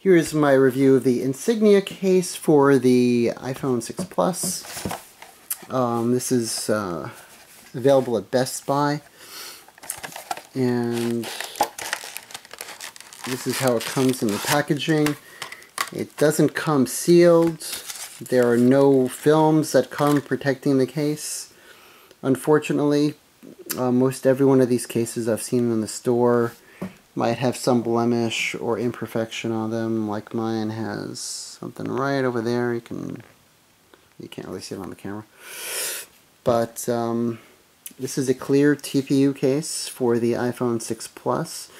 Here's my review of the Insignia case for the iPhone 6 Plus. Um, this is uh, available at Best Buy. And this is how it comes in the packaging. It doesn't come sealed. There are no films that come protecting the case. Unfortunately, uh, most every one of these cases I've seen in the store might have some blemish or imperfection on them, like mine has something right over there. You can you can't really see it on the camera, but um, this is a clear TPU case for the iPhone 6 Plus.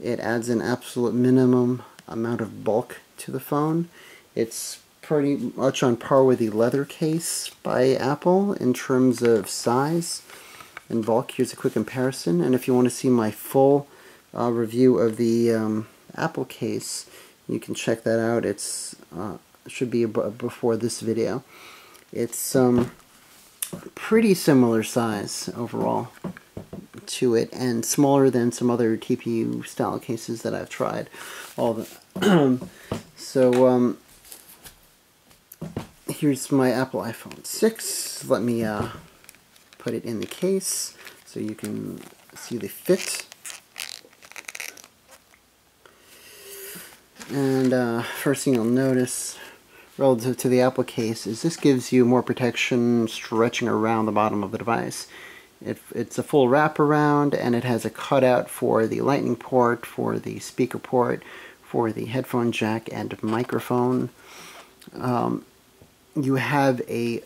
It adds an absolute minimum amount of bulk to the phone. It's pretty much on par with the leather case by Apple in terms of size and bulk. Here's a quick comparison, and if you want to see my full uh, review of the um, Apple case, you can check that out. It's uh, should be before this video. It's um, pretty similar size overall to it and smaller than some other TPU style cases that I've tried. All the so um, here's my Apple iPhone 6. Let me uh, put it in the case so you can see the fit. And uh, first thing you'll notice relative to the Apple case is this gives you more protection stretching around the bottom of the device. It, it's a full wraparound and it has a cutout for the lightning port, for the speaker port, for the headphone jack and microphone. Um, you have a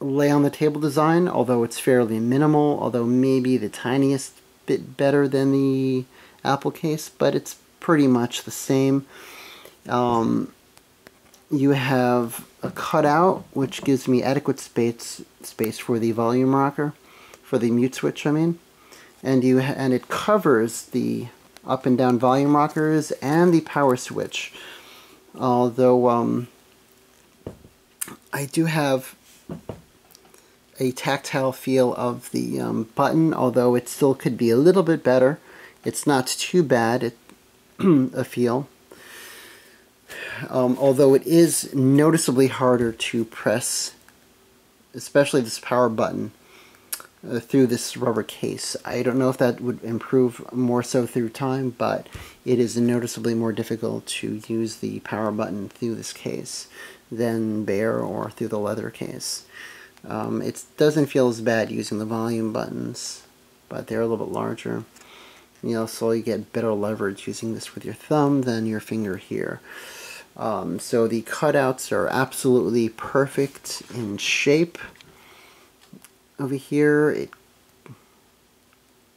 lay on the table design, although it's fairly minimal, although maybe the tiniest bit better than the Apple case, but it's pretty much the same. Um, you have a cutout, which gives me adequate space space for the volume rocker, for the mute switch, I mean, and you and it covers the up and down volume rockers and the power switch. Although um, I do have a tactile feel of the um, button, although it still could be a little bit better. It's not too bad it, a feel. Um, although it is noticeably harder to press, especially this power button, uh, through this rubber case. I don't know if that would improve more so through time, but it is noticeably more difficult to use the power button through this case than bare or through the leather case. Um, it doesn't feel as bad using the volume buttons, but they're a little bit larger. You also you get better leverage using this with your thumb than your finger here. Um, so the cutouts are absolutely perfect in shape. Over here, it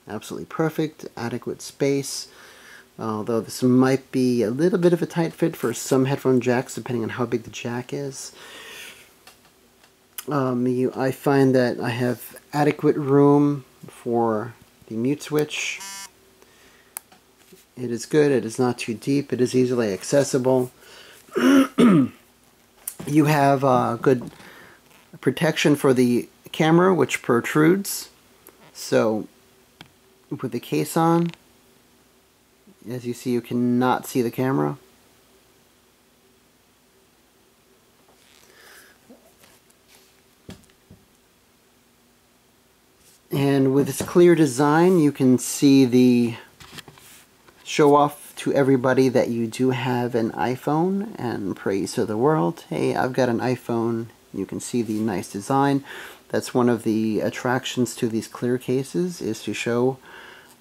absolutely perfect, adequate space. Although this might be a little bit of a tight fit for some headphone jacks, depending on how big the jack is. Um, you, I find that I have adequate room for the mute switch. It is good, it is not too deep, it is easily accessible. you have uh, good protection for the camera, which protrudes. So, put the case on, as you see, you cannot see the camera. And with this clear design, you can see the show off to everybody that you do have an iPhone and praise to the world. Hey, I've got an iPhone. You can see the nice design. That's one of the attractions to these clear cases is to show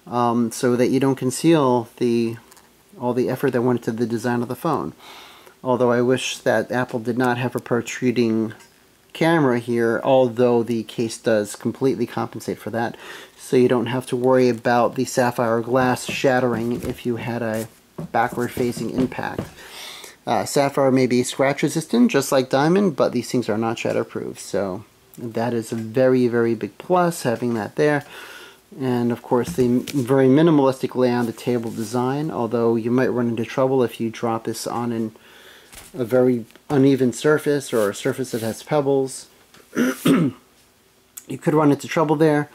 um, so that you don't conceal the all the effort that went into the design of the phone. Although I wish that Apple did not have a protruding camera here, although the case does completely compensate for that. So you don't have to worry about the sapphire glass shattering if you had a backward facing impact. Uh, sapphire may be scratch resistant, just like diamond, but these things are not shatterproof. So that is a very, very big plus, having that there. And of course the very minimalistic lay on the table design, although you might run into trouble if you drop this on an, a very uneven surface or a surface that has pebbles. you could run into trouble there.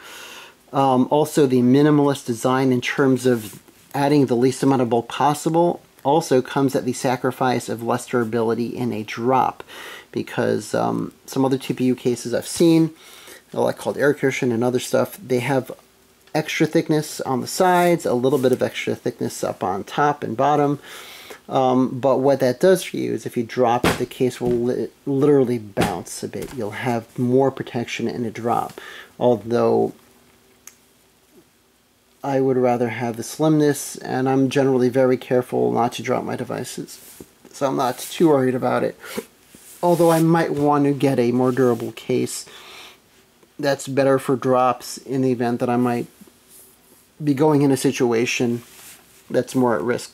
Um, also the minimalist design in terms of adding the least amount of bulk possible also comes at the sacrifice of less durability in a drop because um, some other TPU cases I've seen, like called air cushion and other stuff, they have extra thickness on the sides, a little bit of extra thickness up on top and bottom. Um, but what that does for you is if you drop it, the case will li literally bounce a bit. You'll have more protection in a drop. Although I would rather have the slimness, and I'm generally very careful not to drop my devices. So I'm not too worried about it. Although I might want to get a more durable case that's better for drops in the event that I might be going in a situation that's more at risk.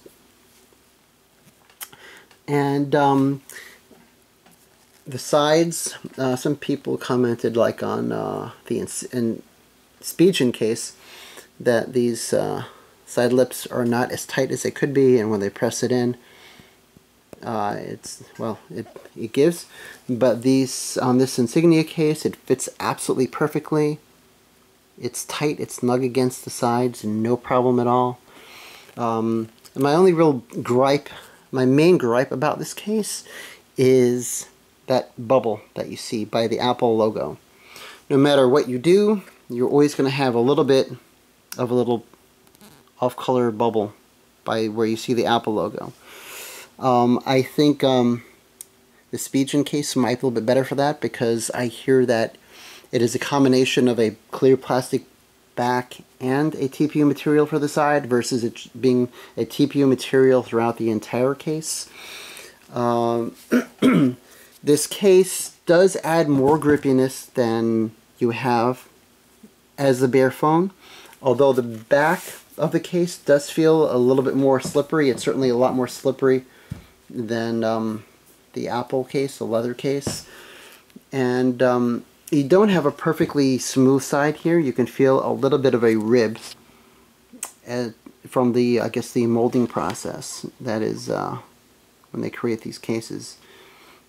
And um, the sides, uh, some people commented like on uh, the in, in Spigen case that these uh, side lips are not as tight as they could be and when they press it in uh, it's well it, it gives. But these on this insignia case it fits absolutely perfectly. It's tight it's snug against the sides no problem at all. Um, my only real gripe my main gripe about this case is that bubble that you see by the Apple logo. No matter what you do you're always going to have a little bit of a little off-color bubble by where you see the Apple logo um, I think um, the Spigen case might be a little bit better for that because I hear that it is a combination of a clear plastic back and a TPU material for the side versus it being a TPU material throughout the entire case. Um, this case does add more grippiness than you have as the bare phone, although the back of the case does feel a little bit more slippery. It's certainly a lot more slippery than um, the Apple case, the leather case. And um, you don't have a perfectly smooth side here. You can feel a little bit of a rib uh, from the, I guess, the molding process. That is uh, when they create these cases.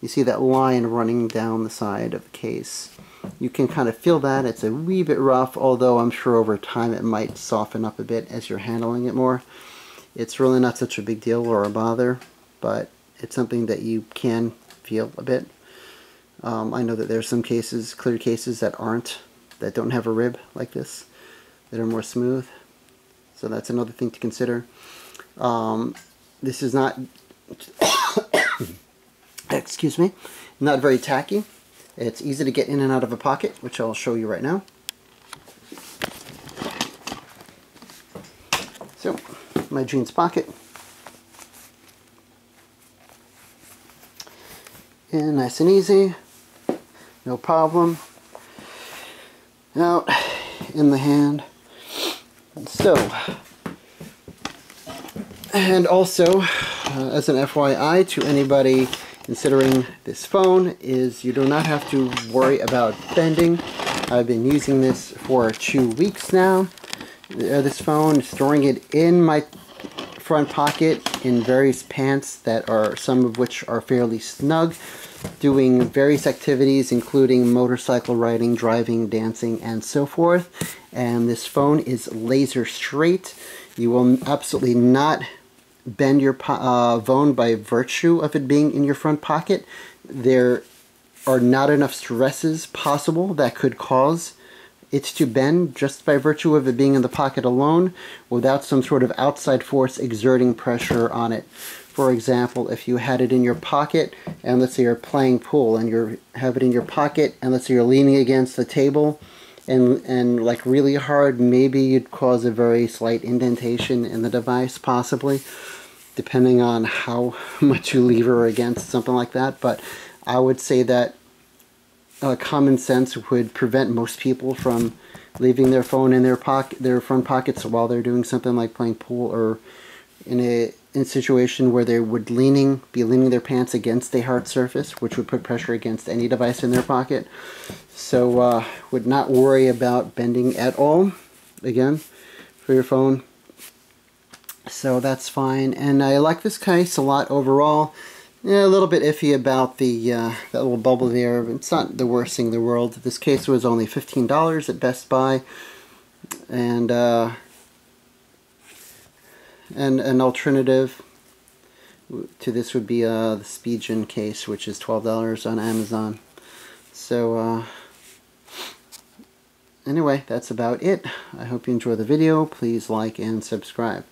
You see that line running down the side of the case. You can kind of feel that. It's a wee bit rough, although I'm sure over time it might soften up a bit as you're handling it more. It's really not such a big deal or a bother but it's something that you can feel a bit. Um, I know that there's some cases, clear cases that aren't, that don't have a rib like this, that are more smooth. So that's another thing to consider. Um, this is not, excuse me, not very tacky. It's easy to get in and out of a pocket, which I'll show you right now. So, my jeans pocket. in nice and easy no problem out in the hand so and also uh, as an FYI to anybody considering this phone is you do not have to worry about bending I've been using this for two weeks now uh, this phone storing it in my front pocket in various pants that are some of which are fairly snug doing various activities including motorcycle riding, driving, dancing, and so forth. And this phone is laser straight. You will absolutely not bend your uh, phone by virtue of it being in your front pocket. There are not enough stresses possible that could cause it to bend just by virtue of it being in the pocket alone without some sort of outside force exerting pressure on it. For example, if you had it in your pocket and let's say you're playing pool and you have it in your pocket and let's say you're leaning against the table and, and like really hard, maybe you'd cause a very slight indentation in the device possibly depending on how much you lever against something like that. But I would say that uh, common sense would prevent most people from leaving their phone in their pocket, their front pockets while they're doing something like playing pool or in a in situation where they would leaning be leaning their pants against a hard surface, which would put pressure against any device in their pocket. So uh, would not worry about bending at all. Again, for your phone. So that's fine. And I like this case a lot overall. Yeah, a little bit iffy about the uh, that little bubble there. It's not the worst thing in the world. This case was only $15 at Best Buy. And uh, and an alternative to this would be uh, the Spigen case, which is $12 on Amazon. So, uh, anyway, that's about it. I hope you enjoy the video. Please like and subscribe.